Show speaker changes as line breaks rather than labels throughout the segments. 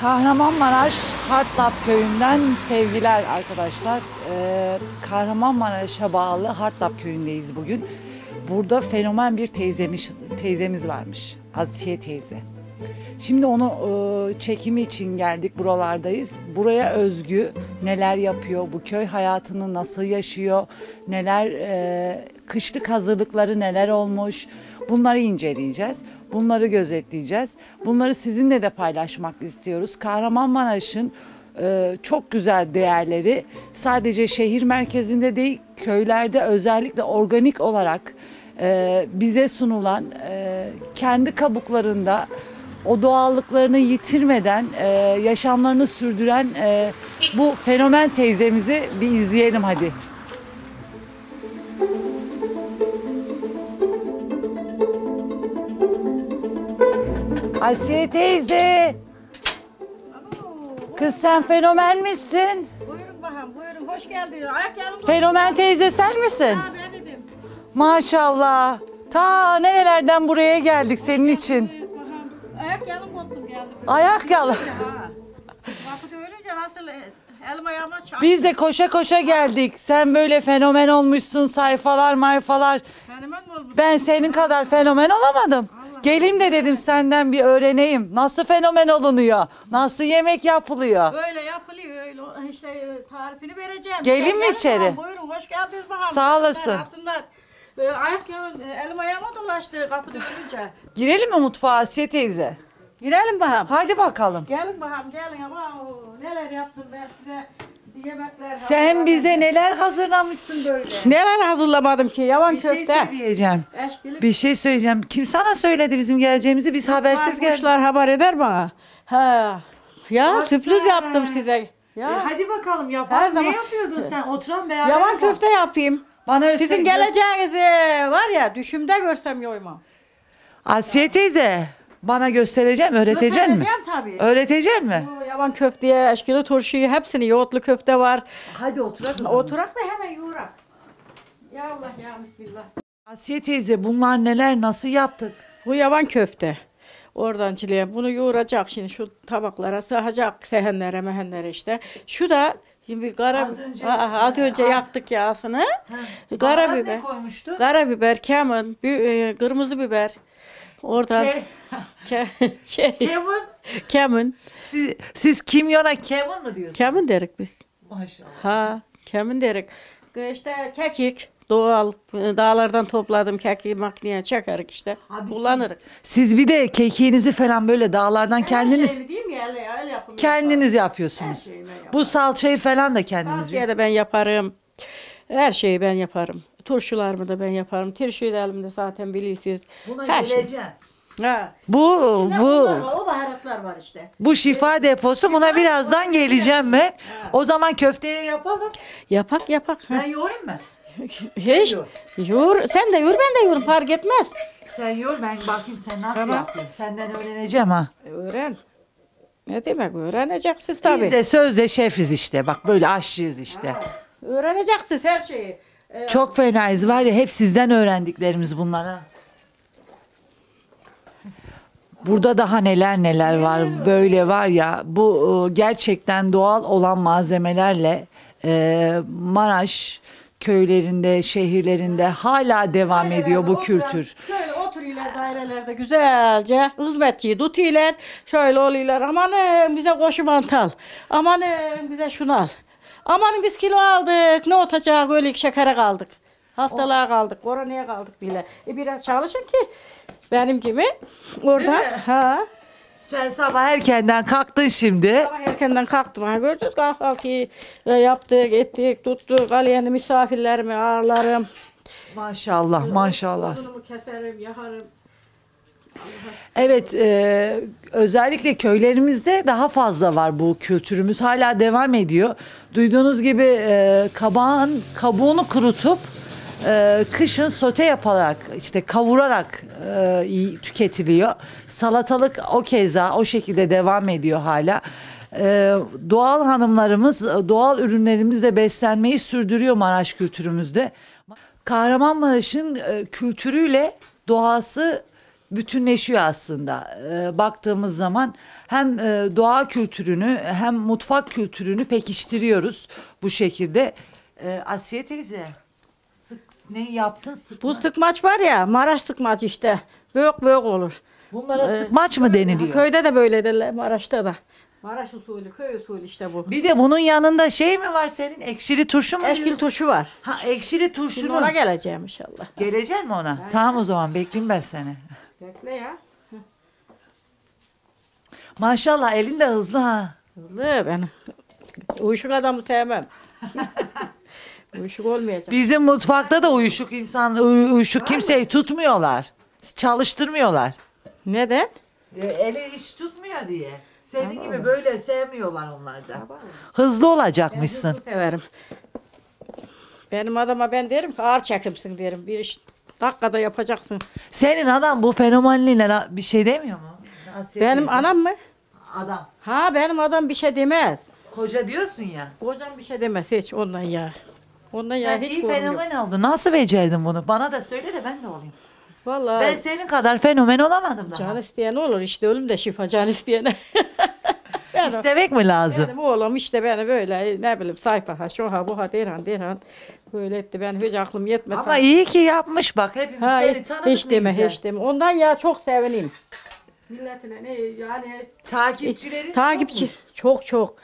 Kahramanmaraş Hartlap köyünden sevgiler arkadaşlar. Ee, Kahramanmaraş'a bağlı Hartlap köyündeyiz bugün. Burada fenomen bir teyzemiz, teyzemiz varmış. Asiye teyze. Şimdi onu e, çekimi için geldik buralardayız. Buraya özgü neler yapıyor, bu köy hayatını nasıl yaşıyor, neler e, kışlık hazırlıkları neler olmuş bunları inceleyeceğiz. Bunları gözetleyeceğiz. Bunları sizinle de paylaşmak istiyoruz. Kahramanmaraş'ın e, çok güzel değerleri sadece şehir merkezinde değil köylerde özellikle organik olarak e, bize sunulan e, kendi kabuklarında o doğallıklarını yitirmeden e, yaşamlarını sürdüren e, bu fenomen teyzemizi bir izleyelim hadi. Asiye teyze. Kız sen fenomen misin?
Buyurun bakalım, buyurun. Hoş geldiniz. Ayak yanım
Fenomen teyze sen misin?
Dedim.
Maşallah. Ta nerelerden buraya geldik senin için.
Ayak yanım koptum geldim.
Ayak yalı.
Ha. Kapıda ölünce nasıl elim ayağıma çarptı.
Biz de koşa koşa geldik. Sen böyle fenomen olmuşsun sayfalar mayfalar.
Fenomen mi olmuş?
Ben senin kadar fenomen olamadım. Geleyim de dedim senden bir öğreneyim. Nasıl fenomen olunuyor? Nasıl yemek yapılıyor?
Böyle yapılıyor öyle e, tarifini vereceğim.
Gelin mi içeri?
Buyurun hoş geldiniz bakalım.
Sağ olasın.
Altınlar. E, ayak yanım, e, elim ayağıma dolaştı kapıda ölünce.
Girelim mi mutfağa Asiye teyze?
Girelim bakalım.
Hadi bakalım.
Gelin bakalım gelin ama o, neler yaptım ben size yemekler
Sen
hazırladım.
bize neler hazırlamışsın böyle?
Neler hazırlamadım ki yavan
Bir şey
köfte.
söyleyeceğim.
Eşkili
Bir şey söyleyeceğim. Kim sana söyledi bizim geleceğimizi? Biz habersiz geldik.
Kuşlar haber eder bana. Ha. Ya
Bak
sürpriz
sen.
yaptım size.
E,
Ya.
hadi bakalım yapalım. Ne
zaman-
yapıyordun sen? Oturalım beraber.
Yavan köfte yapayım.
Bana
Sizin
göster-
geleceğinizi var ya düşümde görsem yoymam.
Asiye teyze bana göstereceğim, öğreteceksin mi?
Göstereceğim tabii.
Öğreteceksin mi?
Bu yavan köfteye, eşkili turşuyu hepsini yoğurtlu köfte var.
Hadi oturalım.
Oturak da hemen yoğurak. Ya Allah ya Bismillah.
Asiye teyze bunlar neler nasıl yaptık?
Bu yavan köfte. Oradan çileyen bunu yoğuracak şimdi şu tabaklara sığacak sehenlere mehenlere işte. Şu da şimdi kara
Az önce-
az önce
az-
yaktık yağsını.
Baharat
Karabiber.
ne?
Karabiber, kemin, bü- e, kırmızı biber. Oradan
Ke-
ke- şey,
Kevin.
kemin.
Siz, siz kimyona Kevin mi diyorsunuz?
Kemin derik biz.
Maşallah.
Ha, kemin derik. İşte kekik doğal e, dağlardan topladım kekiği makineye çekerik işte.
Abi
kullanırız.
Siz bir de kekiğinizi falan böyle dağlardan kendiniz
Her şeyimi diyeyim ya, el, el yapımı
kendiniz yapıyorsunuz. Bu salçayı falan da kendiniz
Tavsiye de ben yaparım. Her şeyi ben yaparım. Turşularımı da ben yaparım. Tirşuyu da elimde zaten bilirsiniz. Her şey. Ha.
Bu
Ne
bu
bunlar var, o baharatlar var işte.
bu şifa deposu buna birazdan geleceğim ben. O zaman köfteye yapalım.
Yapak yapak.
Ben yoğurayım mı?
Hiç. Yoğur. Sen de yoğur ben de yoğurum fark etmez.
Sen yoğur ben bakayım sen nasıl
Tamam.
yapıyorsun. Senden öğreneceğim ha.
Öğren. Ne demek öğreneceksiniz
Biz
tabii.
de sözde şefiz işte. Bak böyle aşçıyız işte.
Öğreneceksiniz her şeyi. Ee,
Çok fenayız var ya hep sizden öğrendiklerimiz bunlar ha. Burada daha neler neler var. Böyle var ya bu e, gerçekten doğal olan malzemelerle e, Maraş köylerinde, şehirlerinde hala devam ediyor bu kültür.
Şöyle oturuyorlar dairelerde güzelce hizmetçiyi tutuyorlar. Şöyle oluyorlar amanın bize koşu mantal. Amanın bize şunu al. Amanın biz kilo aldık. Ne olacak böyle şekere kaldık. Hastalığa kaldık. Koronaya kaldık bile. E biraz çalışın ki benim gibi orada ha
Sen sabah erkenden kalktın şimdi.
Sabah erkenden kalktım. Ha, gördünüz kahvaltıyı e, yaptık, ettik, tuttuk. Aliye'nin misafirlerimi ağırlarım.
Maşallah maşallah.
Odunumu keserim, yakarım.
Evet, e, özellikle köylerimizde daha fazla var bu kültürümüz. Hala devam ediyor. Duyduğunuz gibi e, kabağın kabuğunu kurutup e, kışın sote yaparak işte kavurarak e, tüketiliyor. Salatalık o keza o şekilde devam ediyor hala. E, doğal hanımlarımız doğal ürünlerimizle beslenmeyi sürdürüyor Maraş kültürümüzde. Kahramanmaraş'ın e, kültürüyle doğası bütünleşiyor aslında. E, baktığımız zaman hem e, doğa kültürünü hem mutfak kültürünü pekiştiriyoruz bu şekilde. E, Asiye teyze ne yaptın sıkma.
Bu sıkmaç var ya Maraş sıkmaç işte. Büyük büyük olur.
Bunlara sıkmaç mı deniliyor?
Köyde de böyle derler Maraş'ta da. Maraş usulü, köy usulü işte bu.
Bir de bunun yanında şey mi var senin? Ekşili turşu mu?
Eşkil
diyorsun?
turşu var.
Ha ekşili
Şimdi
turşunu.
ona geleceğim inşallah.
Gelecek mi ona? Tamam o zaman bekleyeyim ben seni.
Bekle ya.
Maşallah elin de hızlı ha.
Hızlı ben. Uyuşuk adamı sevmem. Uyuşuk olmayacak.
Bizim mutfakta da uyuşuk insan, uy- uyuşuk kimseyi tutmuyorlar. Çalıştırmıyorlar.
Neden?
Eli hiç tutmuyor diye. Senin gibi böyle sevmiyorlar onlar da. Hızlı olacakmışsın.
Severim. Benim adama ben derim ki ağır çekimsin derim. Bir iş dakikada yapacaksın.
Senin adam bu fenomenliğine bir şey demiyor mu? Asiye
Benim
teyze.
anam mı?
Adam.
Ha benim adam bir şey demez.
Koca diyorsun ya.
Kocam bir şey demez hiç ondan ya. Ondan ya
Sen
hiç
iyi fenomen oldun. Nasıl becerdin bunu? Bana da söyle de ben de olayım.
Vallahi
Ben senin kadar fenomen olamadım daha.
can isteyen olur işte ölüm de şifa can isteyene. ben,
İstemek mi lazım?
benim oğlum işte beni böyle ne bileyim sayfa ha şu ha bu ha derhan derhan böyle etti ben hiç aklım yetmez.
Ama iyi ki yapmış bak. Hepimiz
Ha,
seni tanıdık
hiç
ne
deme
güzel.
hiç deme. Ondan ya çok sevineyim. Milletine ne yani
Takipçilerin
takipçi çok çok.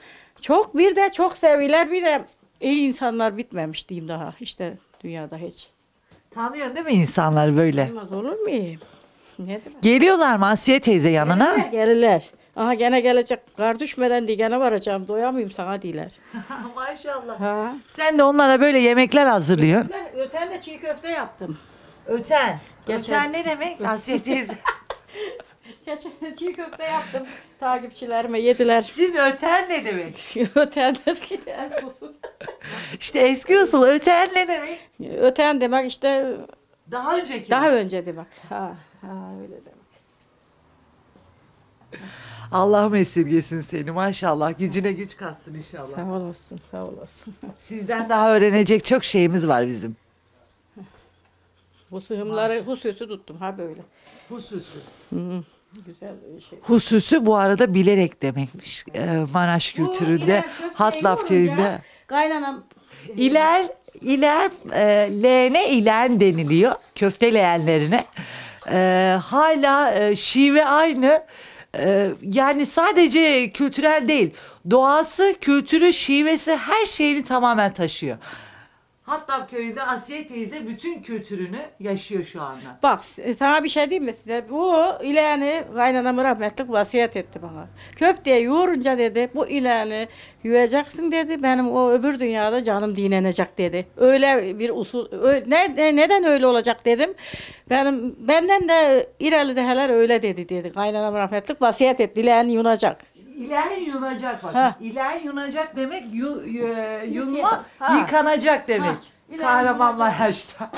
Çok bir de çok seviler bir de iyi insanlar bitmemiş diyeyim daha işte dünyada hiç.
Tanıyorsun değil mi insanlar böyle?
Olmaz olur muyum? Ne demek?
Geliyorlar mı Asiye teyze yanına?
Gelirler. Aha gene gelecek. Kar düşmeden diye gene varacağım. Doyamayayım sana diyorlar.
Maşallah.
Ha.
Sen de onlara böyle yemekler hazırlıyorsun.
Ben öten de çiğ köfte yaptım.
Öten.
Geçen-
Öten ne demek? Asiye teyze.
Geçen de çiğ köfte yaptım. Takipçilerime yediler.
Şimdi öten ne demek?
öten de eski usul.
İşte eski usul öten ne demek?
Öten demek işte
Daha önceki.
daha önce demek. Ha, ha öyle demek.
Allah'ım esirgesin seni maşallah. Gücüne güç katsın inşallah.
Sağ olasın, sağ olasın.
Sizden daha öğrenecek çok şeyimiz var bizim.
Bu sığımları hususi tuttum ha böyle.
Hususu.
Hı hı. Güzel şey.
Hususu bu arada bilerek demekmiş. Ee, Maraş kültüründe, Hatlaf köyünde.
Kaynanam
İler, iler, e, leğene ilen deniliyor köfte leğenlerine. E, hala e, şive aynı. E, yani sadece kültürel değil, doğası, kültürü, şivesi her şeyini tamamen taşıyor. Hatta köyünde Asiye teyze bütün kültürünü yaşıyor şu anda.
Bak e, sana bir şey diyeyim mi size? Bu ileğeni kaynanam rahmetlik vasiyet etti bana. Köfteye yoğurunca dedi bu ileğeni yuvacaksın dedi. Benim o öbür dünyada canım dinlenecek dedi. Öyle bir usul ö- ne, ne- neden öyle olacak dedim. Benim benden de ileri deheler öyle dedi dedi. Kaynanam rahmetlik vasiyet etti. İleğeni yunacak.
İlahi yunacak bakın.
Ha.
İlahi yunacak demek yu, yu- yunma,
Ha.
yıkanacak demek.
Ha.
Kahramanmaraş'ta.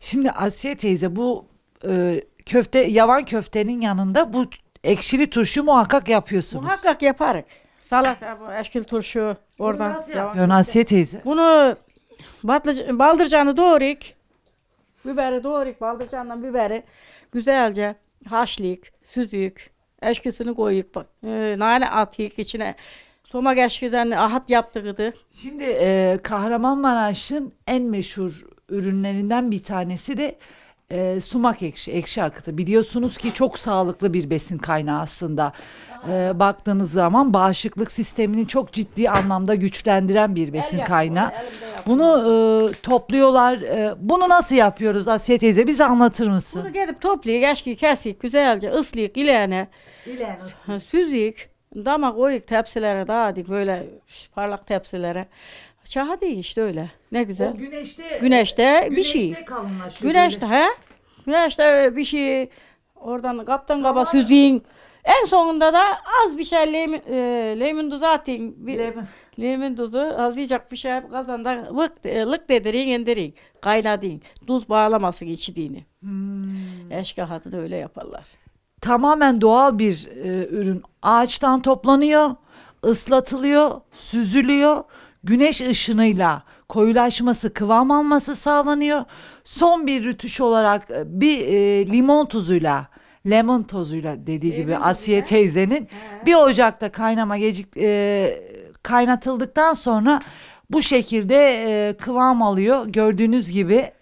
Şimdi Asiye teyze bu e, köfte yavan köftenin yanında bu ekşili turşu muhakkak yapıyorsunuz.
Muhakkak yaparız. Salata, bu eşkil turşu oradan.
Yapıyorsun Asiye teyze?
Bunu batlıca, baldırcanı doğrayık. Biberi doğrayık, baldırcanla biberi güzelce haşlayık, süzüyük. Eşkisini koyuyuk. bak. Ee, nane atıyık içine. Somak eşkiden ahat yaptırdı.
Şimdi e, Kahramanmaraş'ın en meşhur ürünlerinden bir tanesi de e, sumak ekşi, ekşi akıtı. Biliyorsunuz ki çok sağlıklı bir besin kaynağı aslında. E, baktığınız zaman bağışıklık sistemini çok ciddi anlamda güçlendiren bir besin
yapımı,
kaynağı. Bunu e, topluyorlar. E, bunu nasıl yapıyoruz Asiye teyze? Bize anlatır mısın?
Bunu gelip toplayık, eşkiyi kesik, güzelce ıslıyık, ileğine. Ha, Süzük, dama koyuk tepsilere dağıdık böyle parlak tepsilere. Çaha değil işte öyle. Ne güzel.
güneşte
Güneşte bir şey.
kalınlaşıyor.
Güneşte he? Güneşte bir şey oradan kaptan kaba süzeyim. En sonunda da az bir şey lemon, e, lemon tuzu atayım. Bir,
Lemon.
Limon tuzu azıcık bir şey kazanda vık, e, lık dedirin indirin. Kaynadın. Tuz bağlamasın içtiğini.
Hmm.
Eşkıhatı da öyle yaparlar.
Tamamen doğal bir e, ürün. Ağaçtan toplanıyor, ıslatılıyor, süzülüyor. Güneş ışınıyla koyulaşması, kıvam alması sağlanıyor. Son bir rütüş olarak e, bir e, limon tuzuyla, lemon tozuyla dediği gibi Asiye teyzenin bir ocakta kaynama gecik e, kaynatıldıktan sonra bu şekilde e, kıvam alıyor. Gördüğünüz gibi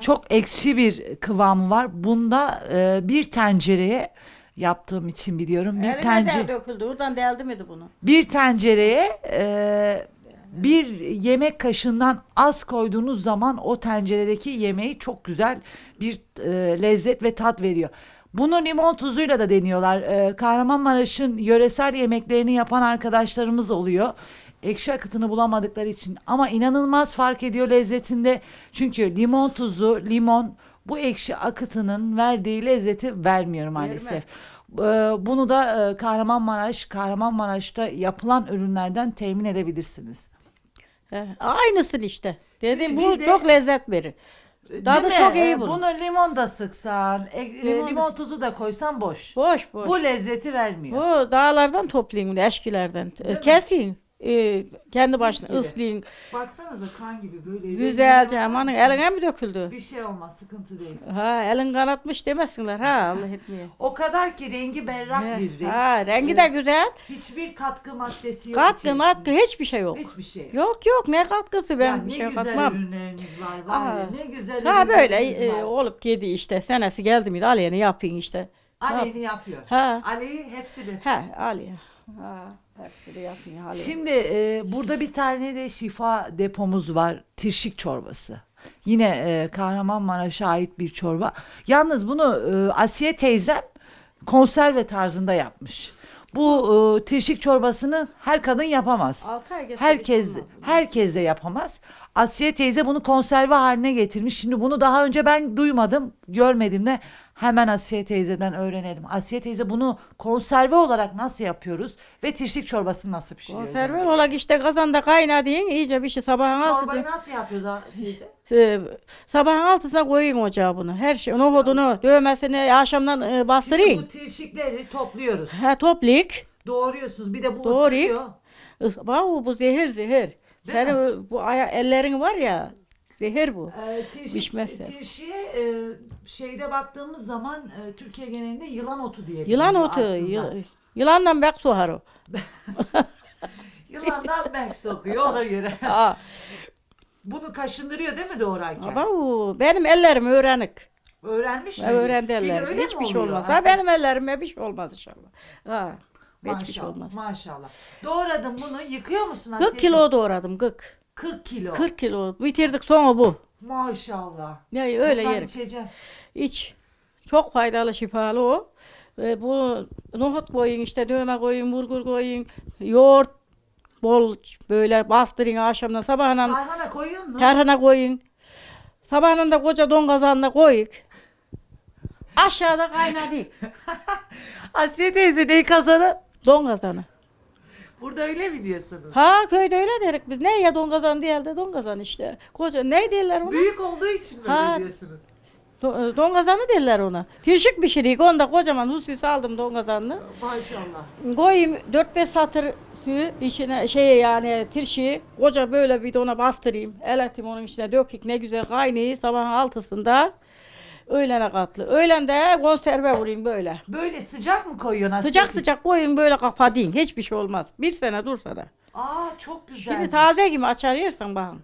çok ekşi bir kıvamı var. Bunda e, bir tencereye yaptığım için biliyorum. Bir tencere
döküldü. Oradan deldi miydi bunu?
bir tencereye e, bir yemek kaşığından az koyduğunuz zaman o tenceredeki yemeği çok güzel bir e, lezzet ve tat veriyor. Bunu limon tuzuyla da deniyorlar. E, Kahramanmaraş'ın yöresel yemeklerini yapan arkadaşlarımız oluyor. Ekşi akıtını bulamadıkları için ama inanılmaz fark ediyor lezzetinde. Çünkü limon tuzu, limon bu ekşi akıtının verdiği lezzeti vermiyor maalesef. Ee, Bunu da e, Kahramanmaraş, Kahramanmaraş'ta yapılan ürünlerden temin edebilirsiniz.
Aynısın işte. Dedim
Şimdi
bu
de-
çok lezzet verir. Tadı
Değil mi?
çok iyi bunun.
Bunu limon da sıksan, e,
Limon-
limon tuzu da koysan boş.
Boş boş.
Bu lezzeti vermiyor.
Bu dağlardan toplayın eşkilerden.
mi?
Kesin. Ee, kendi başına
gibi.
ıslayın.
Baksanıza kan gibi böyle.
Güzelce amanın eline mi döküldü?
Bir şey olmaz, sıkıntı değil.
Ha elin kanatmış demesinler ha Allah etmiyor.
O kadar ki rengi berrak bir renk.
Ha rengi de güzel.
Hiçbir katkı maddesi yok
Katkı
içerisinde.
matkı hiçbir şey yok.
Hiçbir şey yok.
Yok yok ne katkısı ben
Ya
bir
ne
şey
güzel
katmam.
ürünleriniz var var ya,
Aa.
ne güzel
Ha böyle
ürünleriniz
e,
var.
olup gidi işte senesi geldi mi aleyhine yapayım işte.
Aleyhini yapıyor.
Ha.
Aleyhi hepsini.
Ha Ali. Ha.
Şimdi e, burada bir tane de şifa depomuz var. Tirşik çorbası. Yine e, Kahramanmaraş'a ait bir çorba. Yalnız bunu e, Asiye teyzem konserve tarzında yapmış. Bu e, tirşik çorbasını her kadın yapamaz. Herkes herkes de yapamaz. Asiye teyze bunu konserve haline getirmiş. Şimdi bunu daha önce ben duymadım, görmedim de hemen Asiye teyzeden öğrenelim. Asiye teyze bunu konserve olarak nasıl yapıyoruz ve tirşik çorbasını nasıl pişiriyoruz?
Konserve olarak işte kazanda kaynadın iyice bir şey sabahın
Çorbayı
altısı.
nasıl yapıyoruz teyze?
e, sabahın altısına koyun ocağa bunu. Her şey nohudunu dövmesini akşamdan e,
Şimdi
bastırayım.
bu tirşikleri topluyoruz.
Ha toplik.
Doğruyorsunuz. Bir de bu
Doğrayıp-
ısırıyor.
Bak bu zehir zehir.
mi?
Senin bu aya, ellerin var ya zehir bu.
Ee,
Pişmezse.
tirşiye e, şeyde baktığımız zaman e, Türkiye genelinde yılan otu diye
Yılan otu. yı- yılandan bek soğar o.
Yılandan belki sokuyor ona göre.
Aa,
Bunu kaşındırıyor değil mi doğrarken?
bak bu, benim ellerim öğrenik.
Öğrenmiş mi?
Öğrendi ellerim.
öyle
Hiçbir şey olmaz.
Ha,
benim ellerime bir şey olmaz inşallah. Ha, hiçbir şey
Maşallah,
olmaz.
Maşallah. Doğradın bunu yıkıyor musun
40
Asiye?
kilo doğradım 40.
40 kilo.
40 kilo. Bitirdik sonra bu.
Maşallah.
Ya öyle
Bundan
yerim.
içeceğim.
İç. Çok faydalı şifalı o. Ve bu nohut koyun işte dövme koyun, burgur koyun, yoğurt bol böyle bastırın akşamdan sabahından
Tarhana koyuyor mu?
tarhana koyun. Sabahından da koca don kazanına koyun. Aşağıda kaynadı.
Asiye teyze neyi kazanı?
Don kazanı.
Burada öyle mi diyorsunuz?
Ha köyde öyle derik biz. Ne ya don kazan diye de don kazan işte. Koca ne derler ona?
Büyük olduğu için mi
Ha.
öyle diyorsunuz?
Do- Don kazanı derler ona. Tirşik pişirik onda kocaman hususi aldım don kazanını.
Maşallah.
Koyayım 4-5 satır suyu içine şey yani tirşiği koca böyle bidona bastırayım. El atayım onun içine dökük ne güzel kaynayı sabahın altısında öğlene katlı. Öğlende konserve vurayım böyle.
Böyle sıcak mı koyuyorsun
Sıcak sıcak koyun böyle kapatayım. Hiçbir şey olmaz. Bir sene dursa da.
Aa çok güzel.
Şimdi taze gibi açar yersen bakın.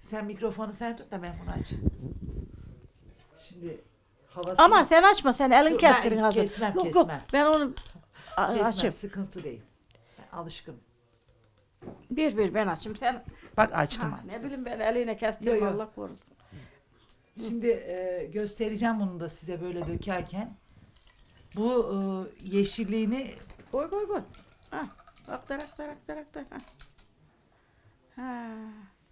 Sen mikrofonu sen tut da ben bunu açayım. Şimdi havası
Ama sen açma sen elin
ben
kestirin hazır.
kesmem,
yok yok
kesmem.
ben onu a-
kesmem,
açayım.
sıkıntı değil. Ben alışkınım.
Bir bir ben açayım sen.
Bak açtım
Ha,
açtım.
ne bileyim ben eline kestim
Yo, yo.
Allah korusun.
Şimdi e, göstereceğim bunu da size böyle dökerken. Bu e, yeşilliğini
Koy koy koy. Ha. Aktar aktar aktar aktar. Ha. Ha.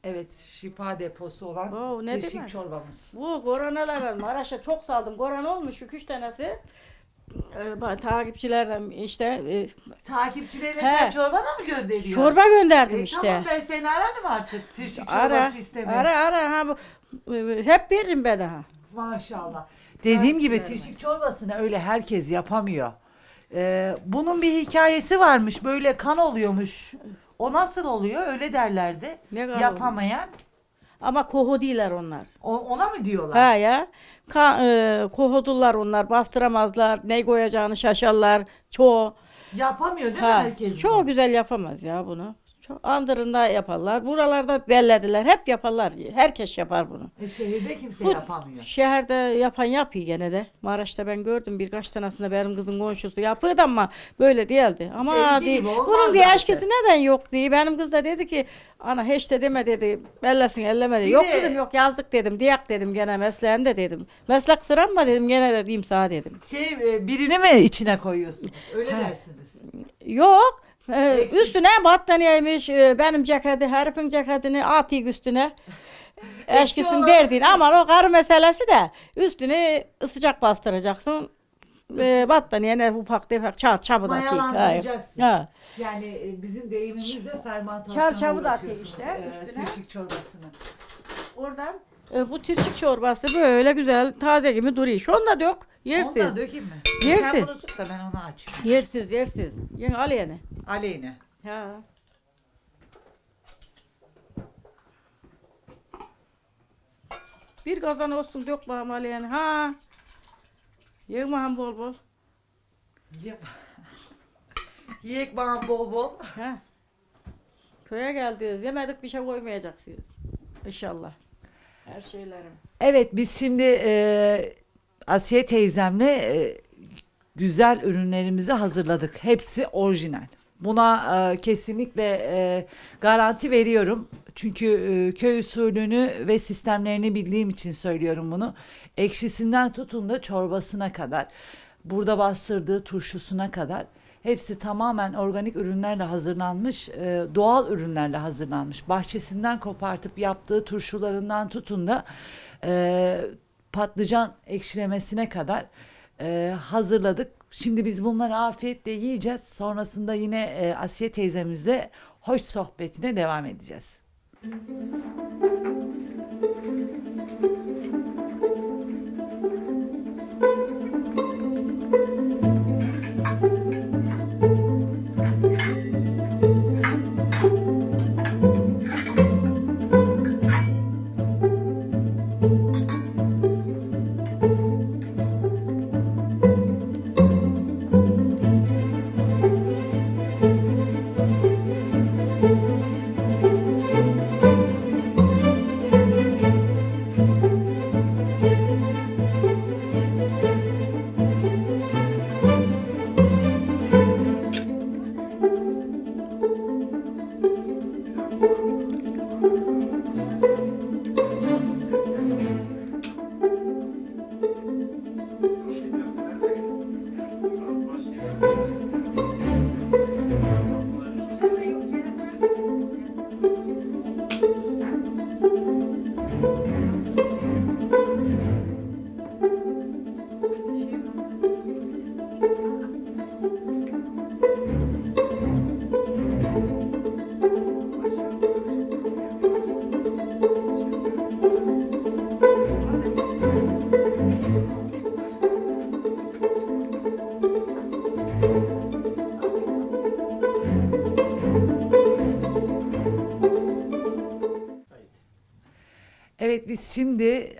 evet şifa deposu olan
Oo, ne demek?
çorbamız.
Bu koronalar Maraş'a çok saldım. Koron olmuş 2-3 tanesi. e, ba- takipçilerden işte e,
Takipçilerine
He.
sen çorba da mı gönderiyor?
çorba gönderdim
E,
işte.
Tamam ben seni ararım artık. Tırşık çorbası
Ara,
isteme.
ara, ara. Ha, bu, hep veririm ben ha.
Maşallah. Dediğim gibi
verme.
tırşık çorbasını öyle herkes yapamıyor. Ee, bunun bir hikayesi varmış. Böyle kan oluyormuş. O nasıl oluyor? Öyle derlerdi.
Ne
Yapamayan.
Ama kohu değiller onlar.
O- ona mı diyorlar?
Ha ya. Ka, e, kohudular onlar. Bastıramazlar. Ne koyacağını şaşarlar. Çoğu.
Yapamıyor değil mi
Ha,
herkes?
çok
bunu?
güzel yapamaz ya bunu. Andırında yaparlar. Buralarda bellediler. Hep yaparlar. Herkes yapar bunu.
E, şehirde kimse
Bu-
yapamıyor.
Şehirde yapan yapıyor gene de. Maraş'ta ben gördüm birkaç tanesinde benim kızın komşusu yapıyordu ama böyle değildi. Ama
Sevgi olmaz
bunun diye eşkisi neden yok diye. Benim kız da dedi ki ana hiç de deme dedi. Bellesin ellemedi.
Bir
Yok
de-
dedim yok yazdık dedim. Diyak dedim gene mesleğinde dedim. Meslek sıram mı dedim gene de diyeyim sana dedim.
Şey e, birini mi içine koyuyorsunuz? Öyle
Ha.
dersiniz.
Yok. Ee, üstüne battaniyeymiş, e, benim ceketi, herifin ceketini atayım üstüne. Eşkisin derdin ama o karı meselesi de üstünü sıcak bastıracaksın. E, battaniye ne ufak tefek çar çabuk atayım.
Mayalandıracaksın.
Ha.
Yani e, bizim deyimimizle fermantasyona
Çarşafı da
uğratıyorsunuz,
işte üstüne.
tırşık çorbasını.
Oradan e, bu tirşik çorbası böyle güzel taze gibi duruyor. Şu anda dök. Yersiz.
Onu da dökeyim mi?
Yersiz.
Sen bunu tut da ben onu açayım.
Yersiz yersiz. Yine al yani.
Aleyne.
Ha. Bir kazan olsun dök bakalım al yani. Ha. Yığma hem bol bol.
Yiyek. Yiyek bana bol bol.
Ha. Köye geldiniz. Yemedik bir şey koymayacaksınız. İnşallah. Her şeylerim.
Evet biz şimdi e, Asiye teyzemle e, güzel ürünlerimizi hazırladık. Hepsi orijinal. Buna e, kesinlikle e, garanti veriyorum. Çünkü e, köy usulünü ve sistemlerini bildiğim için söylüyorum bunu. Ekşisinden tutun da çorbasına kadar, burada bastırdığı turşusuna kadar hepsi tamamen organik ürünlerle hazırlanmış, e, doğal ürünlerle hazırlanmış. Bahçesinden kopartıp yaptığı turşularından tutun da e, patlıcan ekşilemesine kadar e, hazırladık. Şimdi biz bunları afiyetle yiyeceğiz. Sonrasında yine e, Asiye teyzemizle hoş sohbetine devam edeceğiz.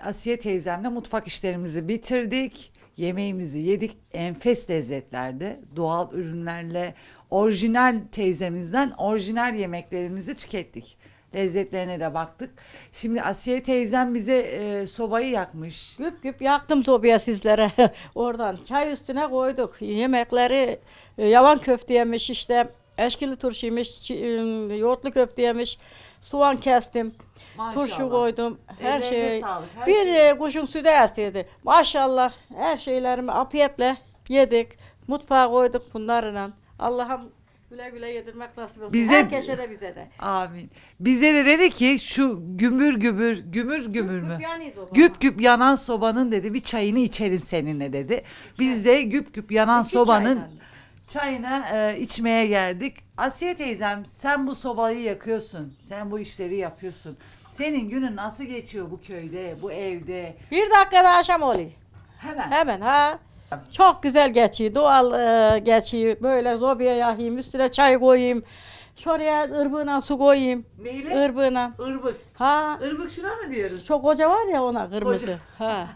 Asiye teyzemle mutfak işlerimizi bitirdik. Yemeğimizi yedik. Enfes lezzetlerde doğal ürünlerle orijinal teyzemizden orijinal yemeklerimizi tükettik. Lezzetlerine de baktık. Şimdi Asiye teyzem bize e, sobayı yakmış.
Güp güp yaktım sobaya sizlere. Oradan çay üstüne koyduk. Yemekleri e, yavan köfte yemiş işte. Eşkili e, yoğurtlu köfte yemiş. Soğan kestim.
Maşallah.
Turşu koydum. Her
Ellerine
şey.
sağlık, her
bir
şey.
e, kuşun sütü esiydi. Maşallah her şeylerimi afiyetle yedik. Mutfağa koyduk bunlarla. Allah'ım Güle güle yedirmek nasip olsun.
Bize-
Herkese de bize de.
Amin. Bize de dedi ki şu gümbür gübür, gümür gümür mü? Güp güp yanan sobanın dedi bir çayını içelim seninle dedi. Biz de güp güp yanan
İki
sobanın
çaydan.
Çayına e, içmeye geldik. Asiye teyzem sen bu sobayı yakıyorsun. Sen bu işleri yapıyorsun. Senin günün nasıl geçiyor bu köyde, bu evde?
Bir dakikada akşam oluyor.
Hemen.
Hemen ha. Çok güzel geçiyor. Doğal e, geçiyor. Böyle zobaya yahayım. Üstüne çay koyayım. Şuraya ırbığına su koyayım.
Neyle?
Irbığına.
Irbık.
Ha.
Irbık şuna mı diyoruz?
Çok koca var ya ona kırmızı.
Koca.
Ha.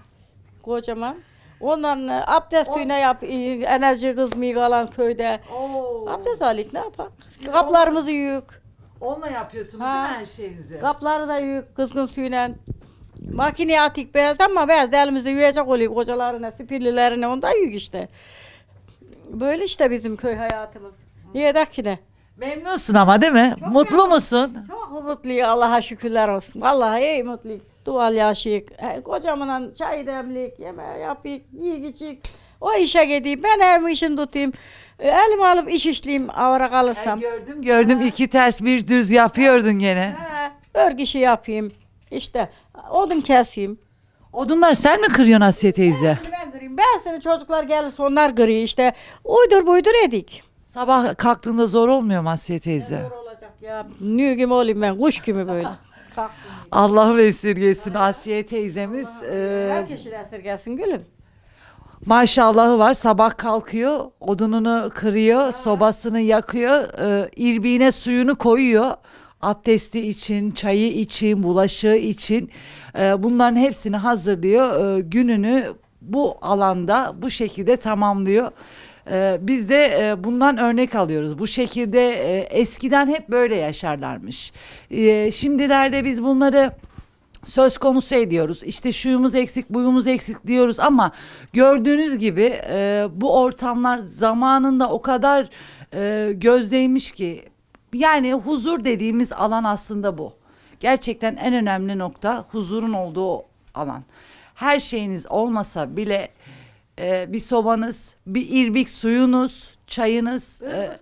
Kocaman. Ondan abdest suyuna yap, e, enerji kızmıyor kalan köyde.
Oo.
Abdest alik ne yapak? Kaplarımızı yük.
Onunla yapıyorsunuz
Ha.
değil mi her şeyinizi?
Kapları da yük kızgın suyla. Makineye atık beyaz ama beyaz da elimizde yiyecek oluyor kocalarına, spirlilerine onda yük işte. Böyle işte bizim köy hayatımız. Yedek ki ne?
Memnunsun ama değil mi? Mutlu musun?
Çok mutluyum Allah'a şükürler olsun. Vallahi iyi mutluyum. Dual yaşayık. E, kocamla çay demlik, yemeği yapayım, yiyik içik. O işe gideyim. Ben evim işini tutayım. E, elimi alıp iş işleyeyim avra
Ay,
kalırsam.
gördüm gördüm iki ters bir düz yapıyordun gene.
He, örgü işi yapayım. İşte odun keseyim.
Odunlar sen mi kırıyorsun Asiye teyze?
Ben kırayım. Ben seni çocuklar gelirse onlar kırıyor işte. Uydur buydur edik.
Sabah kalktığında zor olmuyor mu Asiye teyze?
Zor olacak ya. Nü gibi olayım ben. Kuş gibi böyle.
Allah'ım esirgesin Asiye teyzemiz. e,
Herkes esirgesin gülüm.
maşallahı var sabah kalkıyor odununu kırıyor sobasını yakıyor e, irbiğine suyunu koyuyor. Abdesti için, çayı için, bulaşığı için e, bunların hepsini hazırlıyor. E, gününü bu alanda bu şekilde tamamlıyor. E, biz de e, bundan örnek alıyoruz. Bu şekilde e, eskiden hep böyle yaşarlarmış. E, şimdilerde biz bunları söz konusu ediyoruz. İşte şuyumuz eksik, buyumuz eksik diyoruz ama gördüğünüz gibi e, bu ortamlar zamanında o kadar e, gözdeymiş ki yani huzur dediğimiz alan aslında bu. Gerçekten en önemli nokta huzurun olduğu alan. Her şeyiniz olmasa bile e, bir sobanız, bir irbik suyunuz, çayınız, e,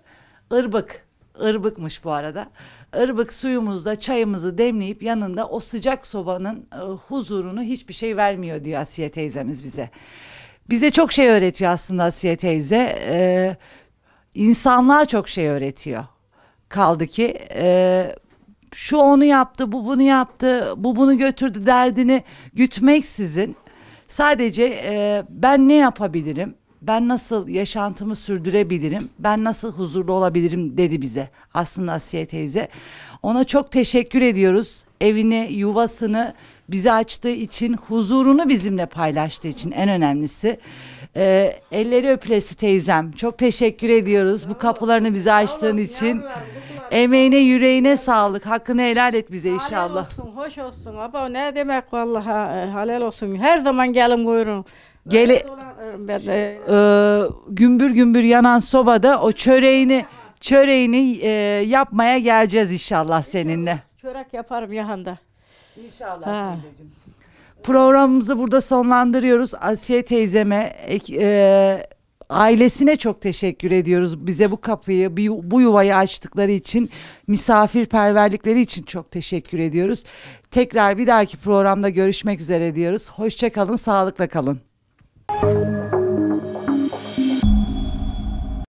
ırbık, ırbıkmış bu arada. Irbık suyumuzda çayımızı demleyip yanında o sıcak sobanın e, huzurunu hiçbir şey vermiyor diyor Asiye teyzemiz bize. Bize çok şey öğretiyor aslında Asiye teyze. E, insanlığa çok şey öğretiyor. Kaldı ki e, şu onu yaptı, bu bunu yaptı, bu bunu götürdü derdini gütmeksizin sadece e, ben ne yapabilirim, ben nasıl yaşantımı sürdürebilirim, ben nasıl huzurlu olabilirim dedi bize aslında Asiye teyze. Ona çok teşekkür ediyoruz. Evini, yuvasını bize açtığı için, huzurunu bizimle paylaştığı için en önemlisi. E, elleri öpülesi teyzem. Çok teşekkür ediyoruz bu kapılarını bize açtığın için. Emeğine yüreğine sağlık. Hakkını helal et bize
Halal
inşallah.
olsun, hoş olsun. Ama ne demek vallahi e, halal olsun. Her zaman gelin buyurun.
Gele,
ben de.
Ee, gümbür gümbür yanan sobada o çöreğini çöreğini e, yapmaya geleceğiz inşallah seninle.
Çörek yaparım yahanda.
İnşallah
Ha.
Programımızı burada sonlandırıyoruz. Asiye teyzeme, e, ailesine çok teşekkür ediyoruz. Bize bu kapıyı, bu yuvayı açtıkları için, misafirperverlikleri için çok teşekkür ediyoruz. Tekrar bir dahaki programda görüşmek üzere diyoruz. Hoşçakalın, sağlıkla kalın.